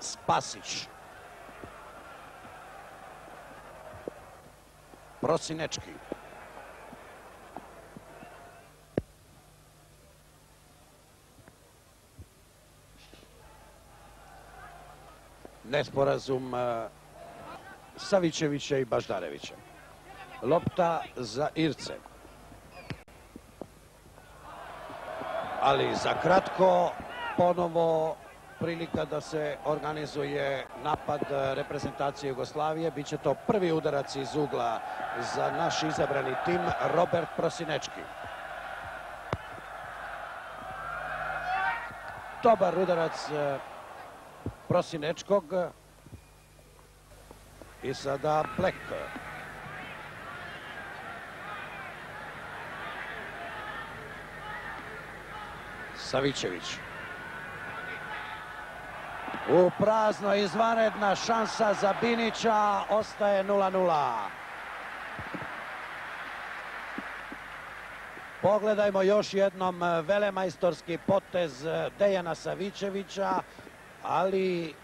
Spasić. Prosinečki. Nesporazum e, Savićevića i Baždarevića. Lopta za Irce. Ali za kratko ponovo prilika da se organizuje napad reprezentacije Jugoslavije. Biće to prvi udarac iz ugla za naš izabrani tim Robert Prosinečki. Dobar udarac e, Prosinečkog. I sada Plek. Savićević. U prazno izvanredna šansa za Binića, ostaje 0-0. Pogledajmo još jednom velemajstorski potez Dejana Savićevića, ali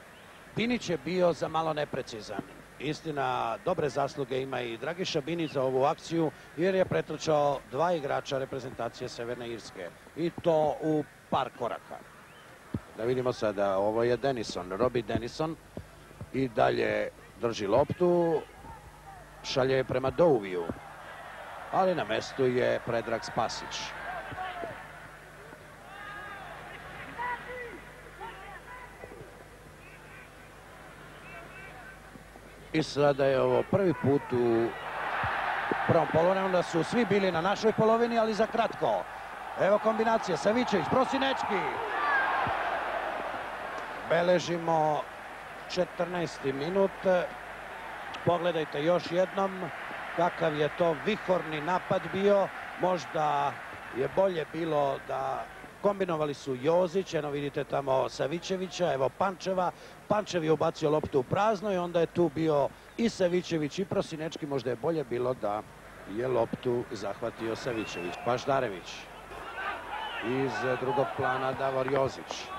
Binić je bio za malo neprecizan. Istina, dobre zasluge ima i Dragiša Binić za ovu akciju jer je pretrčao dva igrača reprezentacije Severne Irske i to u par koraka. Da vidimo sada, ovo je Denison, Robbie Denison i dalje drži loptu, šalje je prema Douviju, ali na mestu je Predrag Spasić. I sada je ovo prvi put u prvom polovini, onda su svi bili na našoj polovini, ali za kratko. Evo kombinacija, Savićević, Prosinečki. Beležimo 14. minut. Pogledajte još jednom kakav je to vihorni napad bio. Možda je bolje bilo da kombinovali su Jozić, eno vidite tamo Savićevića, evo Pančeva. Pančev je ubacio loptu u prazno i onda je tu bio i Savićević i Prosinečki. Možda je bolje bilo da je loptu zahvatio Savićević. Baždarević. Iz drugog plana Davor Jozić.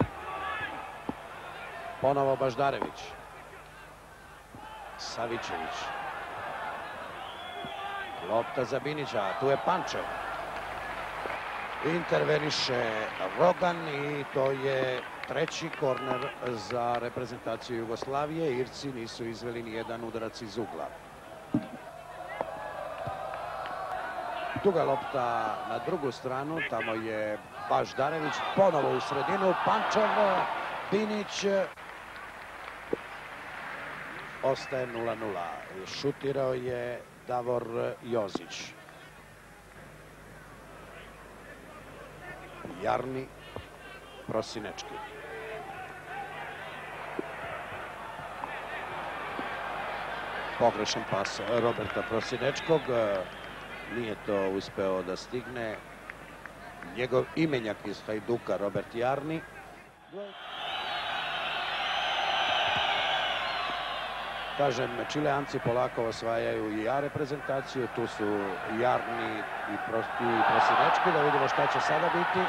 Ponovo Baždarević. Savićević. Lopta za Binića, tu je Pančev. Interveniše Rogan i to je treći korner za reprezentaciju Jugoslavije. Irci nisu izveli ni jedan udarac iz ugla. Duga lopta na drugu stranu, tamo je Baždarević ponovo u sredinu, Pančev, Binić, ostaje 0-0. Šutirao je Davor Jozić. Jarni Prosinečki. Pogrešan pas Roberta Prosinečkog. Nije to uspeo da stigne. Njegov imenjak iz Hajduka, Robert Jarni. Kažem, Čileanci polako osvajaju i A reprezentaciju. Tu su Jarni i, Prosinečki. Da vidimo šta će sada biti.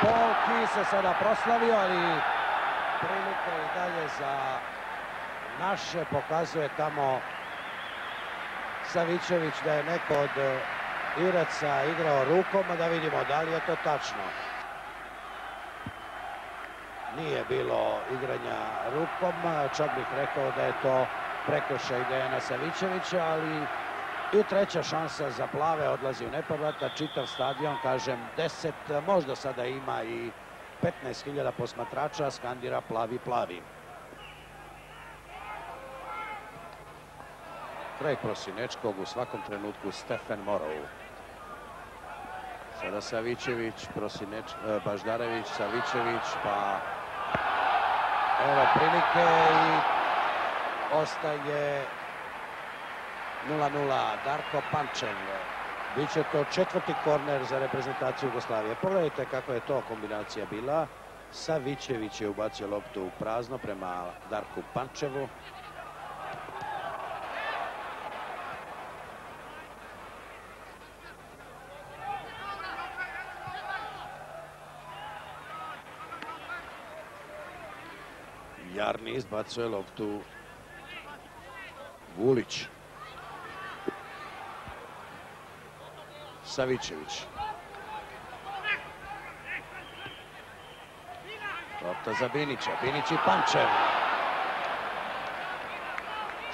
Polki se sada proslavio, ali prilika i dalje za naše. Pokazuje tamo Savićević da je neko od Iraca igrao rukom, da vidimo da li je to tačno. Nije bilo igranja rukom, čak bih rekao da je to prekršaj Dejana Savićevića, ali i treća šansa za plave odlazi u nepovrata, čitav stadion, kažem, 10, možda sada ima i 15.000 posmatrača, skandira plavi, plavi. Kraj Prosinečkog, u svakom trenutku Stefan Morov. Sada Savićević, Prosineć, Baždarević, Savićević, pa evo prilike i ostaje 0-0. Darko Pančev. Biće to četvrti korner za reprezentaciju Jugoslavije. Pogledajte kako je to kombinacija bila. Savićević je ubacio loptu u prazno prema Darku Pančevu. Jarni izbacuje loptu. Vulić. Savičević. Lopta za Binića. Binić i Pančev.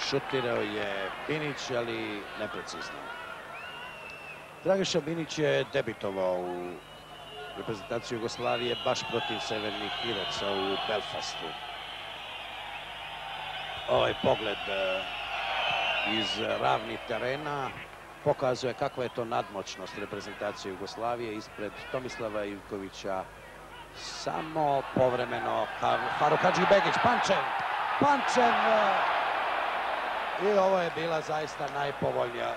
Šutirao je Binić, ali neprecizno. Dragiša Binić je debitovao u reprezentaciji Jugoslavije baš protiv severnih Iraca u Belfastu. Ovaj pogled e, iz ravnih terena pokazuje kakva je to nadmoćnost reprezentacije Jugoslavije ispred Tomislava Ivkovića. Samo povremeno Faruk Begić, Pančev, Pančev e, i ovo je bila zaista najpovoljnija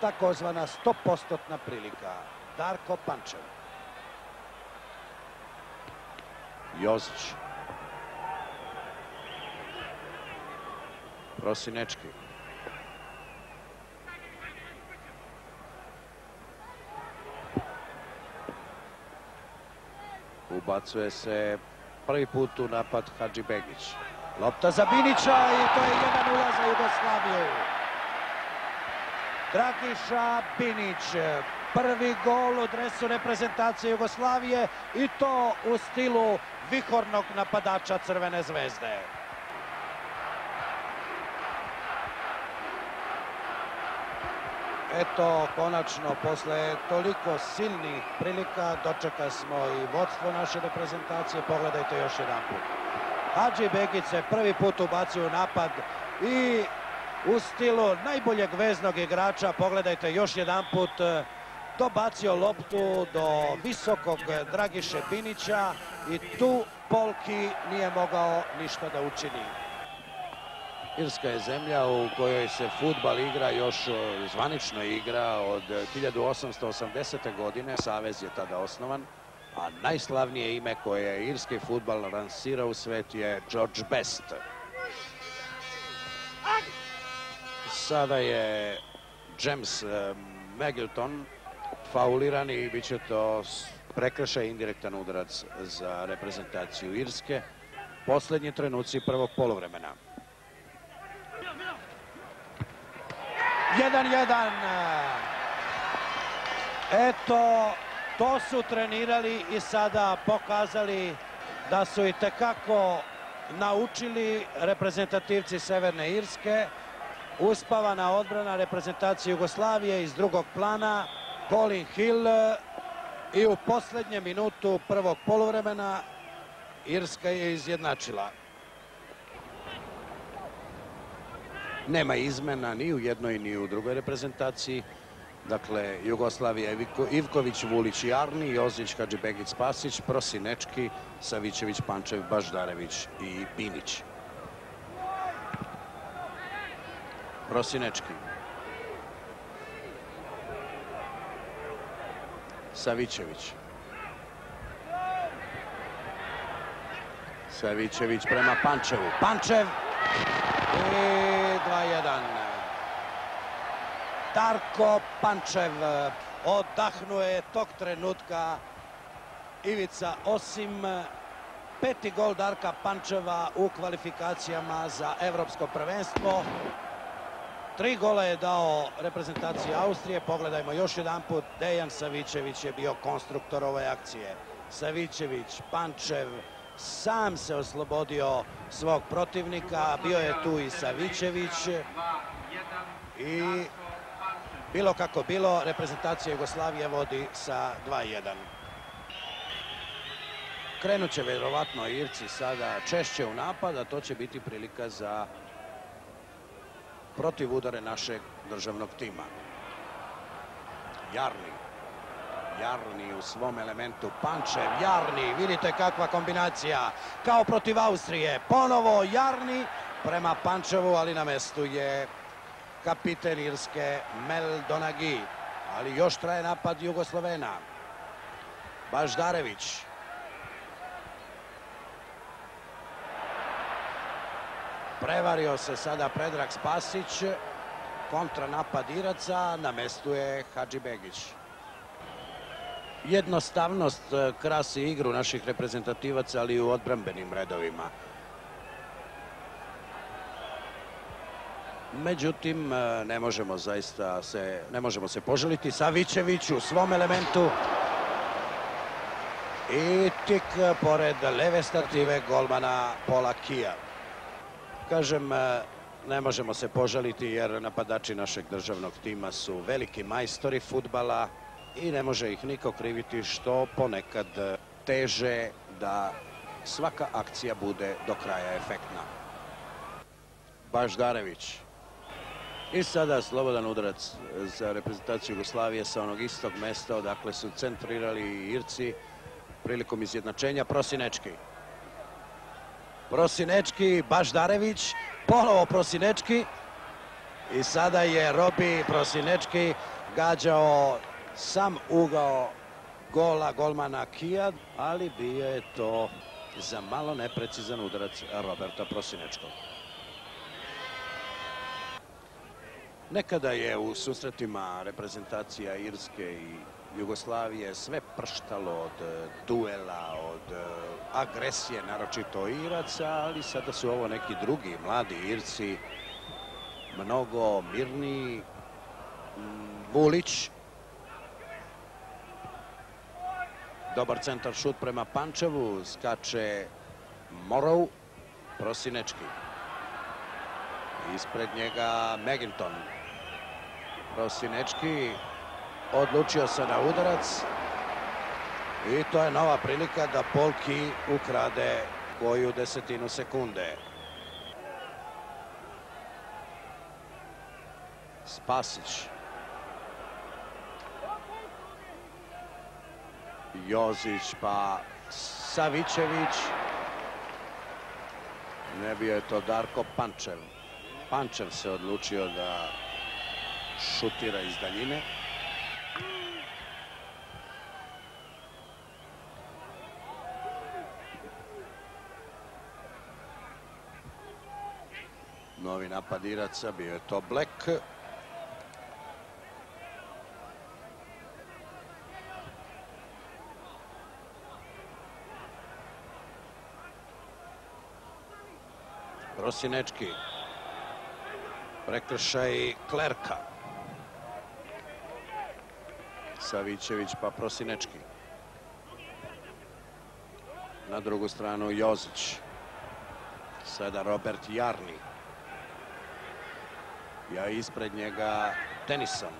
takozvana 100% prilika. Darko Pančev. Jozić. Prosinečki. Ubacuje se prvi put u napad Hadži Begić. Lopta za Binića i to je jedan ulaz za Jugoslaviju. Dragiša Binić, prvi gol u dresu reprezentacije Jugoslavije i to u stilu vihornog napadača Crvene zvezde. Eto, konačno, posle toliko silnih prilika dočeka smo i vodstvo naše reprezentacije. Pogledajte još jedan put. Hadži Begić se prvi put ubacio u napad i u stilu najboljeg veznog igrača, pogledajte još jedan put, e, dobacio loptu do visokog Dragiše Binića i tu Polki nije mogao ništa da učini. Irska je zemlja u kojoj se futbal igra još e, zvanično igra od 1880. godine, Savez je tada osnovan, a najslavnije ime koje je irski futbal lansirao u svet je George Best. Sada je James eh, Magilton fauliran i bit će to prekršaj indirektan udarac za reprezentaciju Irske. Posljednji trenuci prvog polovremena. 1-1. Eto, to su trenirali i sada pokazali da su i tekako naučili reprezentativci Severne Irske uspavana odbrana reprezentacije Jugoslavije iz drugog plana, Colin Hill i u posljednje minutu prvog poluvremena Irska je izjednačila. Nema izmena ni u jednoj ni u drugoj reprezentaciji. Dakle, Jugoslavija, Ivković, Vulić i Arni, Jozić, Hadžibegić, Spasić, Prosinečki, Savićević, Pančev, Baždarević i Binić. Prosinečki. Savićević. Savićević prema Pančevu. Pančev i 2-1. Darko Pančev odahnuje tog trenutka Ivica Osim peti gol Darka Pančeva u kvalifikacijama za evropsko prvenstvo. Tri gola je dao reprezentaciji Austrije. Pogledajmo još jedan put. Dejan Savićević je bio konstruktor ove akcije. Savićević, Pančev, sam se oslobodio svog protivnika. Bio je tu i Savićević. I bilo kako bilo, reprezentacija Jugoslavije vodi sa 2-1. Krenut će vjerovatno Irci sada češće u napad, a to će biti prilika za protiv udare našeg državnog tima. Jarni. Jarni u svom elementu. Pančev, Jarni. Vidite kakva kombinacija. Kao protiv Austrije. Ponovo Jarni prema Pančevu, ali na mestu je kapiten Irske Mel Donagi. Ali još traje napad Jugoslovena. Baždarević. Prevario se sada Predrag Spasić. Kontra napad Iraca. Na mestu je Hadži Begić. Jednostavnost e, krasi igru naših reprezentativaca, ali i u odbrambenim redovima. Međutim, e, ne možemo zaista se, ne možemo se poželiti. Savićević u svom elementu. I tik pored leve stative golmana Pola Kija. Kažem, e, ne možemo se požaliti jer napadači našeg državnog tima su veliki majstori futbala i ne može ih niko kriviti što ponekad teže da svaka akcija bude do kraja efektna. Baždarević. I sada slobodan udarac za reprezentaciju Jugoslavije sa onog istog mesta odakle su centrirali Irci prilikom izjednačenja Prosinečki. Prosinečki, Baždarević, ponovo Prosinečki i sada je Robi Prosinečki gađao sam ugao gola golmana Kijad, ali bio je to za malo neprecizan udarac Roberta Prosinečkog. Nekada je u susretima reprezentacija Irske i Jugoslavije sve prštalo od e, duela, od e, agresije, naročito Iraca, ali sada su ovo neki drugi mladi Irci, mnogo mirniji. Vulić, dobar centar šut prema Pančevu, skače Morov, Prosinečki. Ispred njega Meginton. Prosinečki odlučio se na udarac i to je nova prilika da Polki ukrade koju desetinu sekunde. Spasić. Jozić pa Savićević. Ne bio je to Darko Pančev. Pančev se odlučio da šutira iz daljine. Novi napad Iraca bio je to Black. Prosinečki. Prekršaj Klerka. Savićević pa Prosinečki. Na drugu stranu Jozić. Sada Robert Jarni. Ja ispred njega Tenison.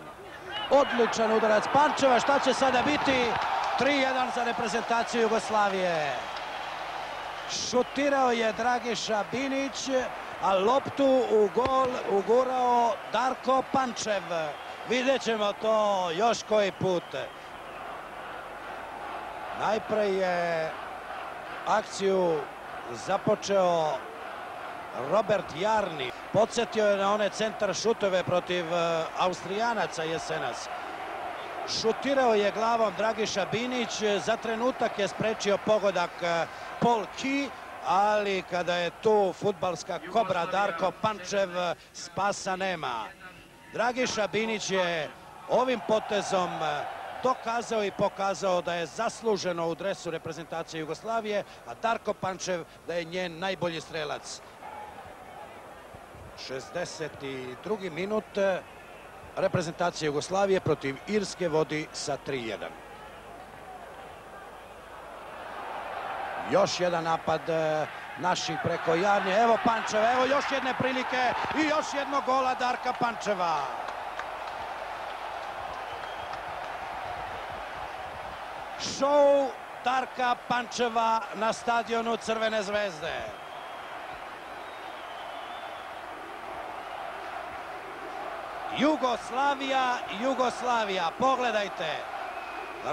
Odličan udarac Pančeva. Šta će sada biti? 3-1 za reprezentaciju Jugoslavije. Šutirao je Dragiša Binić, a loptu u gol ugurao Darko Pančev. Vidjet ćemo to još koji put. Najpre je akciju započeo Robert Jarni. Podsjetio je na one centar šutove protiv e, Austrijanaca jesenas. Šutirao je glavom Dragiša Binić, za trenutak je sprečio pogodak e, Paul Ki, ali kada je tu futbalska kobra Darko Pančev, spasa nema. Dragiša Binić je ovim potezom dokazao i pokazao da je zasluženo u dresu reprezentacije Jugoslavije, a Darko Pančev da je njen najbolji strelac. 62. minut reprezentacija Jugoslavije protiv Irske vodi sa 3-1. Još jedan napad e, naših preko Jarnje. Evo Pančeva, evo još jedne prilike i još jednog gola Darka Pančeva. Show Darka Pančeva na stadionu Crvene zvezde. Jugoslavija, Jugoslavija. Pogledajte.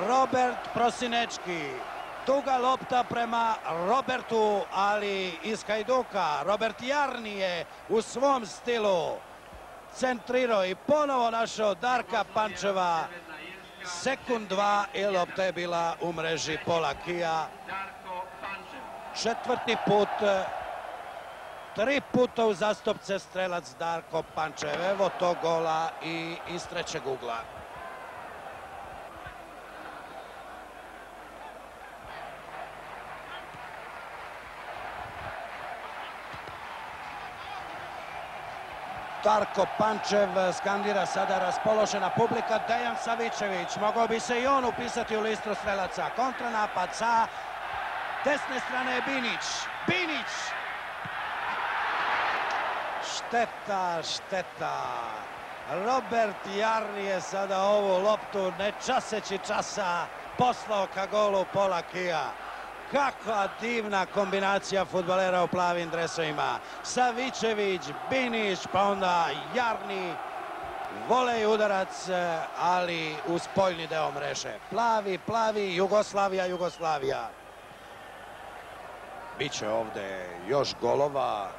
Robert Prosinečki. Duga lopta prema Robertu, ali iz Hajduka. Robert Jarni je u svom stilu centrirao i ponovo našao Darka Pančeva. Sekund dva i lopta je bila u mreži Pola Kija. Četvrti put Tri puta u zastopce strelac Darko Pančev. Evo to gola i iz trećeg ugla. Darko Pančev skandira sada raspoložena publika. Dejan Savičević, mogao bi se i on upisati u listru strelaca. Kontranapad sa desne strane je Binić. Binić! Šteta, šteta. Robert Jarni je sada ovu loptu, ne časeći časa, poslao ka golu Pola Kija. Kakva divna kombinacija futbolera u plavim dresovima. Savičević, Binić, pa onda Jarni. Volej udarac, ali u spoljni deo mreže. Plavi, plavi, Jugoslavija, Jugoslavija. Biće ovde još golova.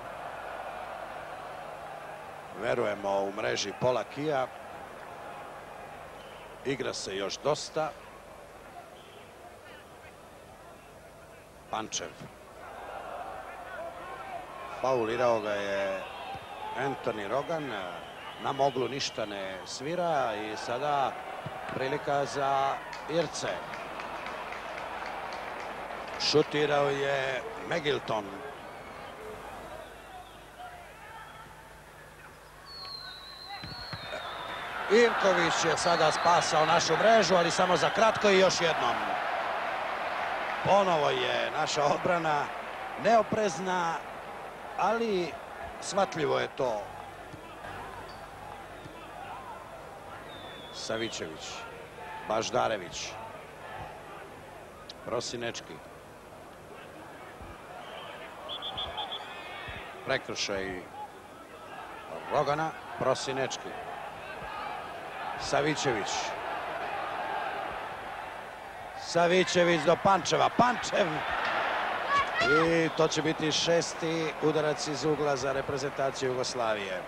Verujemo u mreži Pola Kija. Igra se još dosta. Pančev. Faulirao ga je Anthony Rogan. Na moglu ništa ne svira i sada prilika za Irce. Šutirao je Megilton. Ivković je sada spasao našu mrežu, ali samo za kratko i još jednom. Ponovo je naša odbrana neoprezna, ali shvatljivo je to. Savičević, Baždarević, Prosinečki. Prekršaj Rogana, Prosinečki. Savičević. Savičević do Pančeva. Pančev! I to će biti šesti udarac iz ugla za reprezentaciju Jugoslavije.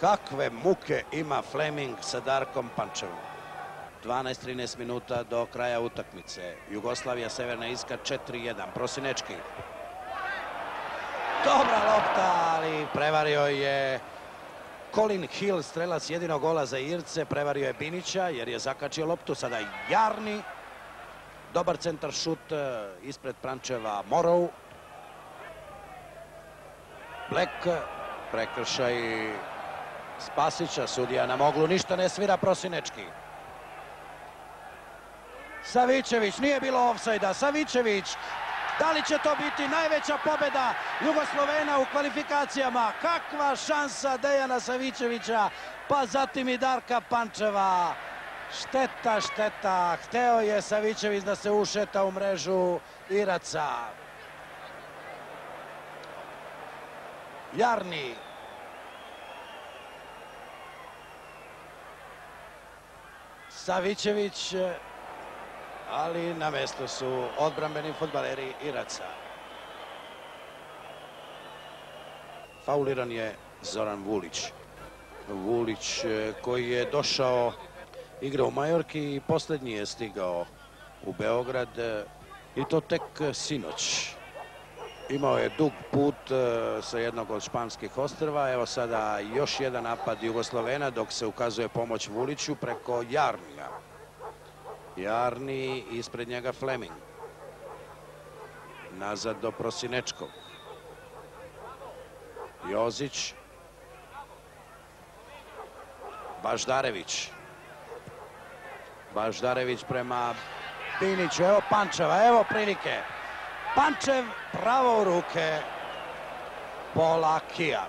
Kakve muke ima Fleming sa Darkom Pančevom. 12-13 minuta do kraja utakmice. Jugoslavija, Severna Iska 4-1. Prosinečki. Dobra lopta, ali prevario je Colin Hill, strelac jedinog gola za Irce, prevario je Binića jer je zakačio loptu. Sada Jarni, dobar centar šut e, ispred Prančeva Morov. Black, prekršaj Spasića, sudija na moglu, ništa ne svira Prosinečki. Savičević, nije bilo ofsajda, Savičević da li će to biti najveća pobjeda Jugoslovena u kvalifikacijama? Kakva šansa Dejana Savićevića, pa zatim i Darka Pančeva. Šteta, šteta. Hteo je Savićević da se ušeta u mrežu Iraca. Jarni. Savićević ali na mestu su odbrambeni futbaleri Iraca. Fauliran je Zoran Vulić. Vulić e, koji je došao, igrao u Majorki i posljednji je stigao u Beograd e, i to tek sinoć. Imao je dug put e, sa jednog od španskih ostrva. Evo sada još jedan napad Jugoslovena dok se ukazuje pomoć Vuliću preko Jarmija. Jarni, ispred njega Fleming. Nazad do Prosinečkog. Jozić. Baždarević. Baždarević prema Biniću. Evo Pančeva, evo prilike. Pančev pravo u ruke Polakija.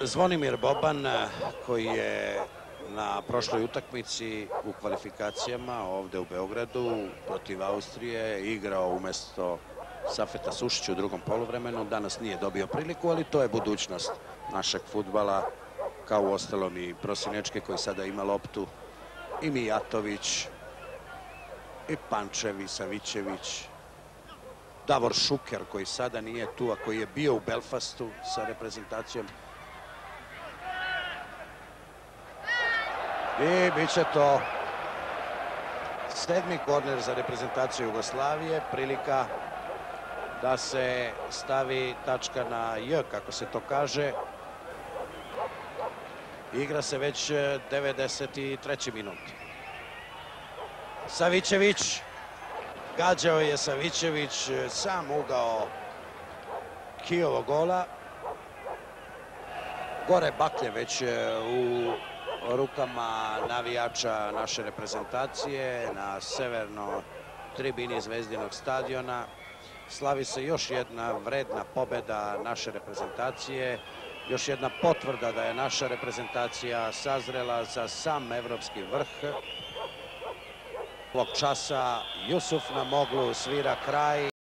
Zvonimir Boban koji je na prošloj utakmici u kvalifikacijama ovde u Beogradu protiv Austrije igrao umjesto Safeta Sušića u drugom poluvremenu. Danas nije dobio priliku, ali to je budućnost našeg futbala kao u ostalom i Prosinečke koji sada ima loptu i Mijatović i Pančev i Savićević Davor Šuker koji sada nije tu, a koji je bio u Belfastu sa reprezentacijom I bit će to sedmi korner za reprezentaciju Jugoslavije. Prilika da se stavi tačka na J, kako se to kaže. Igra se već 93. minut. Savićević. Gađao je Savićević e, sam ugao Kijovog gola. Gore baklje već e, u rukama navijača naše reprezentacije na severno tribini Zvezdinog stadiona. Slavi se još jedna vredna pobjeda naše reprezentacije, još jedna potvrda da je naša reprezentacija sazrela za sam evropski vrh. Ovog časa Jusuf na moglu svira kraj.